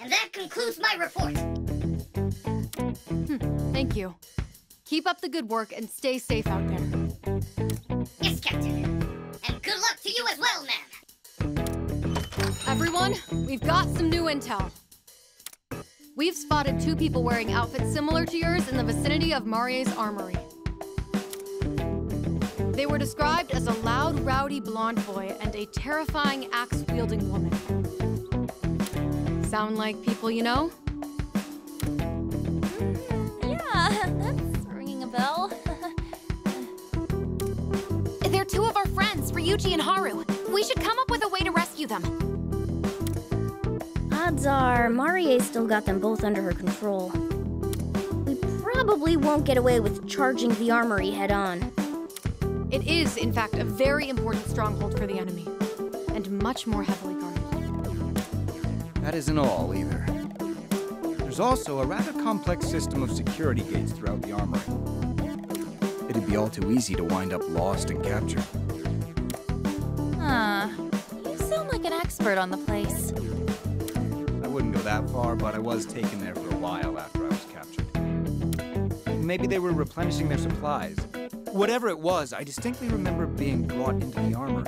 And that concludes my report. Hmm, thank you. Keep up the good work and stay safe out there. Yes, Captain. And good luck to you as well, ma'am. Everyone, we've got some new intel. We've spotted two people wearing outfits similar to yours in the vicinity of Marie's armory. They were described as a loud, rowdy blonde boy and a terrifying axe-wielding woman. Sound like people you know? Mm, yeah, that's ringing a bell. They're two of our friends, Ryuji and Haru. We should come up with a way to rescue them. Odds are, Marie still got them both under her control. We probably won't get away with charging the armory head on. It is, in fact, a very important stronghold for the enemy, and much more heavily guarded. That isn't all, either. There's also a rather complex system of security gates throughout the armory. It'd be all too easy to wind up lost and captured. Huh. You sound like an expert on the place. I wouldn't go that far, but I was taken there for a while after I was captured. Maybe they were replenishing their supplies. Whatever it was, I distinctly remember being brought into the armory.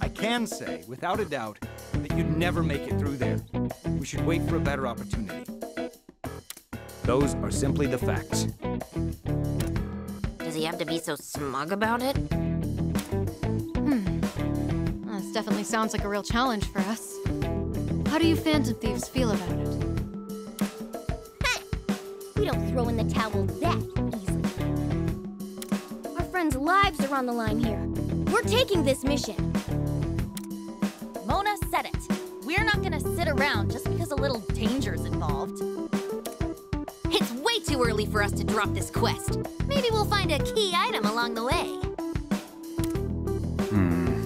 I can say, without a doubt, that you'd never make it through there. We should wait for a better opportunity. Those are simply the facts. Does he have to be so smug about it? Well, This definitely sounds like a real challenge for us. How do you Phantom Thieves feel about it? We don't throw in the towel that easily. Lives are on the line here. We're taking this mission. Mona said it. We're not gonna sit around just because a little danger's involved. It's way too early for us to drop this quest. Maybe we'll find a key item along the way. Hmm.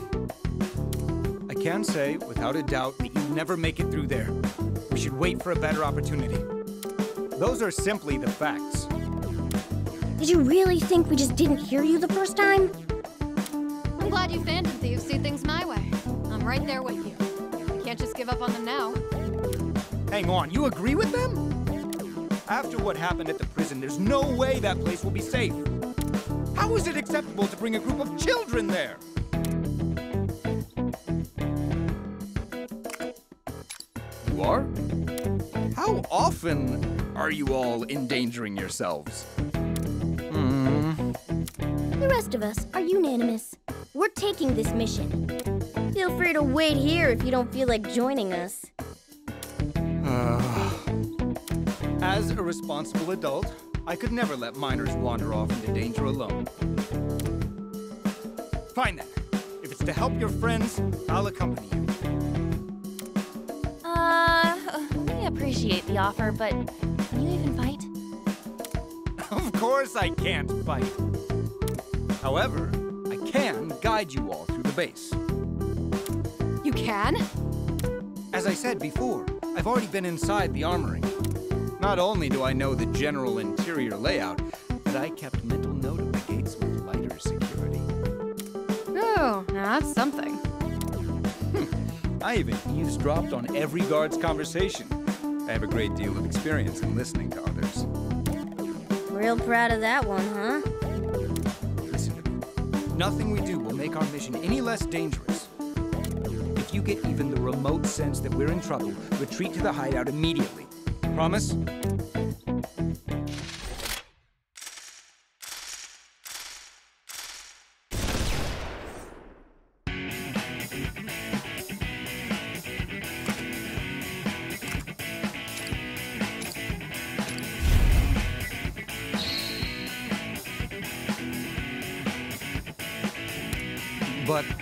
I can say, without a doubt, that you'd never make it through there. We should wait for a better opportunity. Those are simply the facts. Did you really think we just didn't hear you the first time? I'm glad you Phantom Thieves see things my way. I'm right there with you. We can't just give up on them now. Hang on, you agree with them? After what happened at the prison, there's no way that place will be safe. How is it acceptable to bring a group of children there? You are? How often are you all endangering yourselves? The rest of us are unanimous. We're taking this mission. Feel free to wait here if you don't feel like joining us. As a responsible adult, I could never let minors wander off into danger alone. Fine then. If it's to help your friends, I'll accompany you. Uh, we appreciate the offer, but can you even fight? Of course I can't fight. However, I can guide you all through the base. You can? As I said before, I've already been inside the armory. Not only do I know the general interior layout, but I kept mental note of the gates with lighter security. Oh, now that's something. Hmm. I even eavesdropped on every guard's conversation. I have a great deal of experience in listening to others. Real proud of that one, huh? Nothing we do will make our mission any less dangerous. If you get even the remote sense that we're in trouble, retreat to the hideout immediately. Promise? But the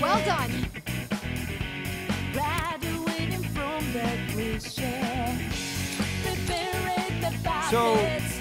Well done! Graduating from the cliche. Preparing the So- baskets.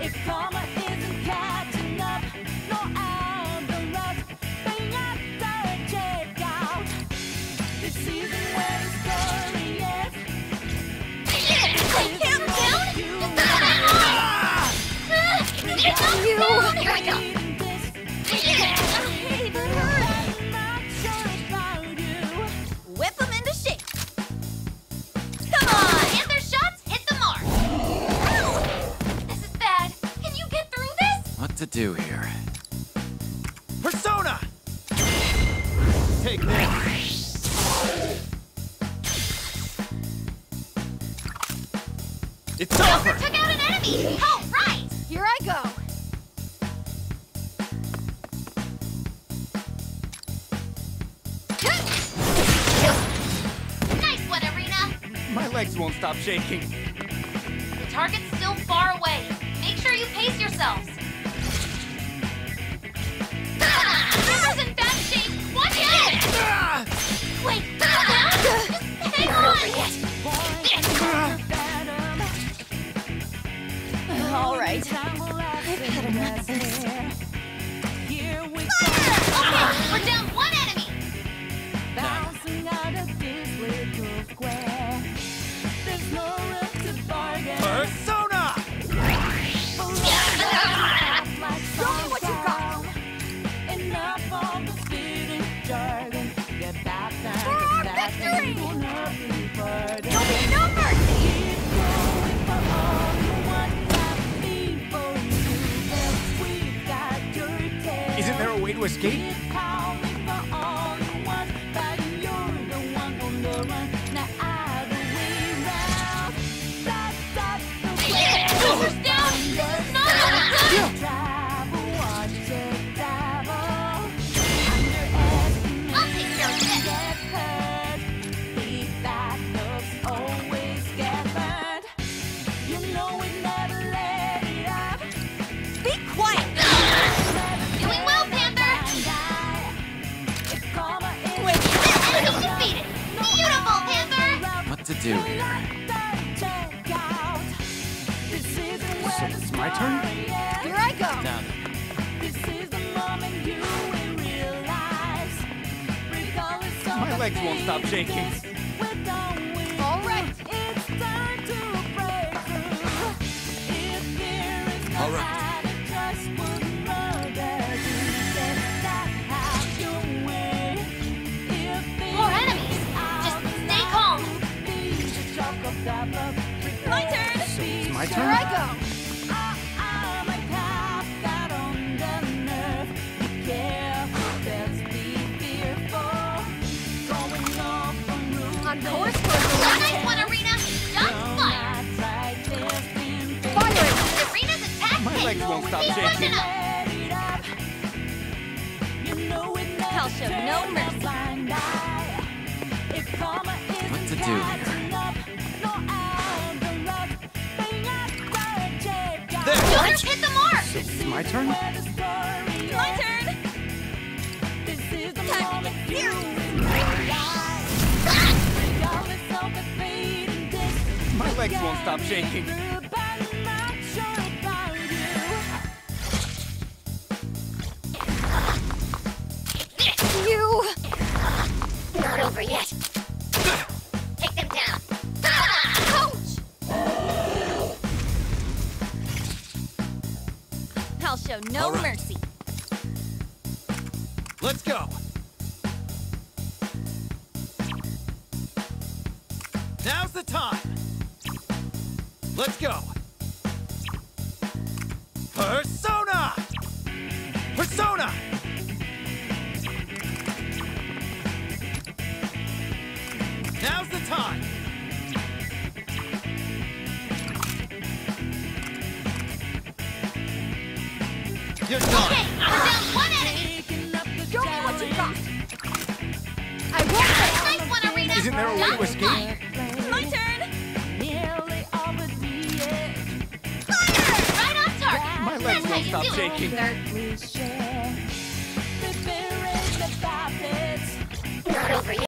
It's Tavern. It's over! took out an enemy! Oh, right! Here I go! Nice one, Erina! My legs won't stop shaking. The target's still far away. Make sure you pace yourselves. All right. I've had enough of this. Okay, we're down one enemy! Whiskey. legs won't stop shaking. legs won't stop shaking. I'll show no mercy. What to do here? There! What? Hit the mark! So it's my turn? My turn! Time! My legs won't stop shaking. show no right. mercy. Let's go. Now's the time. Let's go. Persona! Persona! Now's the time. You're done. Okay, down one enemy. Show me what you got. I won't. Yeah, nice one, Erina. Isn't there a way to escape? My turn. Fire! Right on target. My legs won't stop shaking. It,